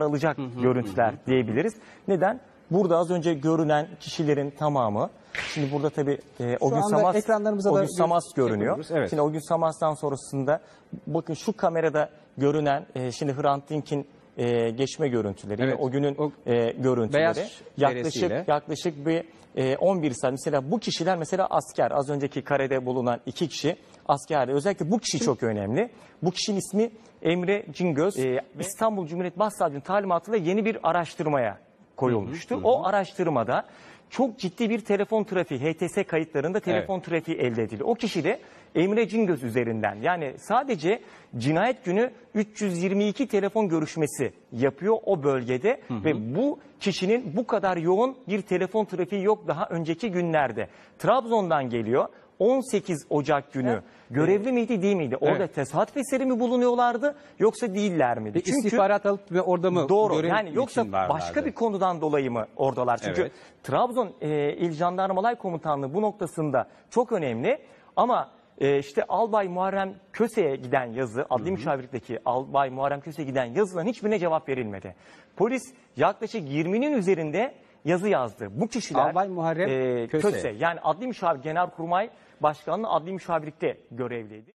alacak görüntüler diyebiliriz. Neden? Burada az önce görünen kişilerin tamamı Şimdi burada tabii e, o gün anda Samas, ekranlarımıza o da gün Samas bir şey görünüyor. yapıyoruz, evet. Şimdi o gün Samas'tan sonrasında bakın şu kamerada görünen e, şimdi Hrant Dink'in e, geçme görüntüleri, Evet, o günün o e, görüntüleri yaklaşık beresiyle. yaklaşık bir e, 11 saat. Mesela bu kişiler mesela asker. Az önceki karede bulunan iki kişi asker. Özellikle bu kişi çok önemli. Bu kişinin ismi Emre Cingöz. E, İstanbul Cumhuriyet Başsavcının talimatıyla yeni bir araştırmaya koyulmuştu. O araştırmada çok ciddi bir telefon trafiği, HTS kayıtlarında telefon trafiği elde edildi. O kişi de Emre Cingöz üzerinden yani sadece cinayet günü 322 telefon görüşmesi yapıyor o bölgede ve bu kişinin bu kadar yoğun bir telefon trafiği yok daha önceki günlerde. Trabzon'dan geliyor. 18 Ocak günü görevli miydi değil miydi? Orada Evet. tesadüf eseri mi bulunuyorlardı yoksa değiller miydi? Bir istihbarat alıp ve orada mı Doğru. Yani yoksa başka bir konudan dolayı mı oradalar? Çünkü Evet. Trabzon e, İl Jandarmalay Komutanlığı bu noktasında çok önemli. Ama e, işte Albay Muharrem Köse'ye giden yazı, adli müşavirlikteki Albay Muharrem Köse'ye giden yazıların hiçbirine cevap verilmedi. Polis yaklaşık 20'nin üzerinde yazı yazdı. Bu kişiler Albay Muharrem e, Köse. Köse yani adli müşavir Genelkurmay Başkanlığı adli müşavirlikte görevliydi.